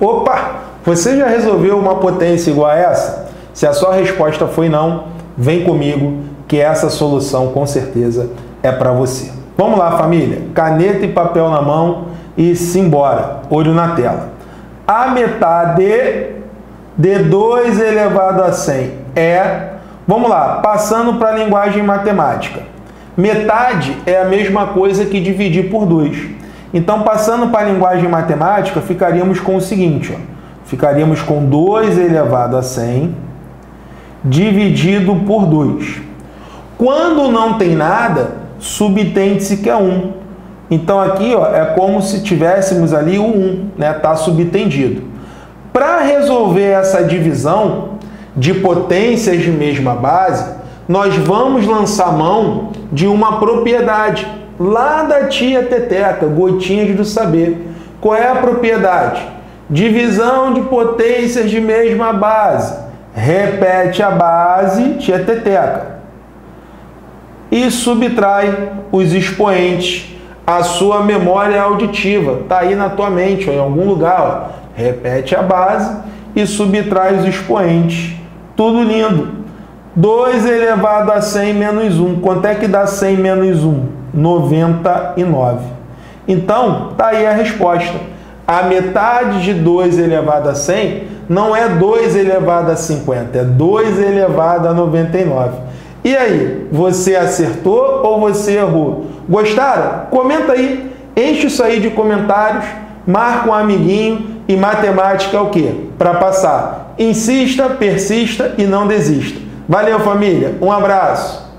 Opa! Você já resolveu uma potência igual a essa? Se a sua resposta foi não, vem comigo que essa solução com certeza é para você. Vamos lá, família. Caneta e papel na mão e simbora. Olho na tela. A metade de 2 elevado a 100 é, vamos lá, passando para a linguagem matemática. Metade é a mesma coisa que dividir por 2. Então, passando para a linguagem matemática, ficaríamos com o seguinte, ó. ficaríamos com 2 elevado a 100 dividido por 2. Quando não tem nada, subtende-se que é 1. Então aqui ó, é como se tivéssemos ali o 1, né? Está subtendido. Para resolver essa divisão de potências de mesma base, nós vamos lançar mão de uma propriedade lá da tia Teteca, Gotinhas do Saber. Qual é a propriedade? Divisão de potências de mesma base. Repete a base, tia Teteca. E subtrai os expoentes. A sua memória auditiva está aí na tua mente, ou em algum lugar. Ó. Repete a base e subtrai os expoentes. Tudo lindo. 2 elevado a 100 menos 1. Quanto é que dá 100 menos 1? 99. Então, tá aí a resposta. A metade de 2 elevado a 100 não é 2 elevado a 50, é 2 elevado a 99. E aí, você acertou ou você errou? Gostaram? Comenta aí, enche isso aí de comentários, marca um amiguinho e matemática é o quê? Para passar. Insista, persista e não desista. Valeu, família. Um abraço.